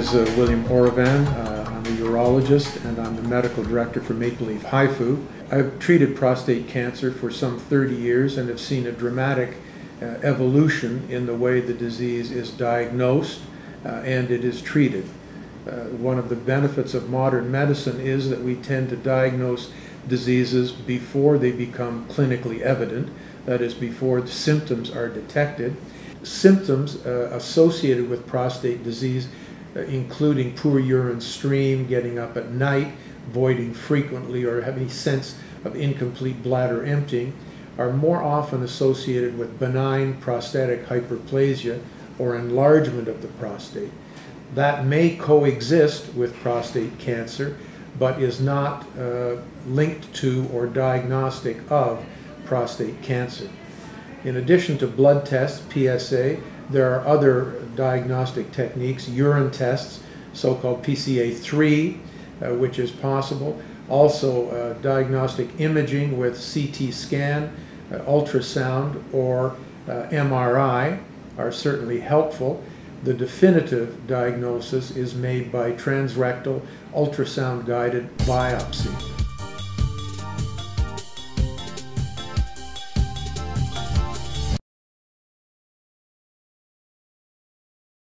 is uh, William Orovan. Uh, I'm a urologist and I'm the medical director for Maple Leaf HIFU. I've treated prostate cancer for some 30 years and have seen a dramatic uh, evolution in the way the disease is diagnosed uh, and it is treated. Uh, one of the benefits of modern medicine is that we tend to diagnose diseases before they become clinically evident, that is, before the symptoms are detected. Symptoms uh, associated with prostate disease, including poor urine stream, getting up at night, voiding frequently, or having a sense of incomplete bladder emptying, are more often associated with benign prostatic hyperplasia or enlargement of the prostate. That may coexist with prostate cancer, but is not uh, linked to or diagnostic of prostate cancer. In addition to blood tests, PSA, there are other diagnostic techniques, urine tests, so-called PCA3, uh, which is possible. Also, uh, diagnostic imaging with CT scan, uh, ultrasound, or uh, MRI are certainly helpful. The definitive diagnosis is made by transrectal ultrasound guided biopsy.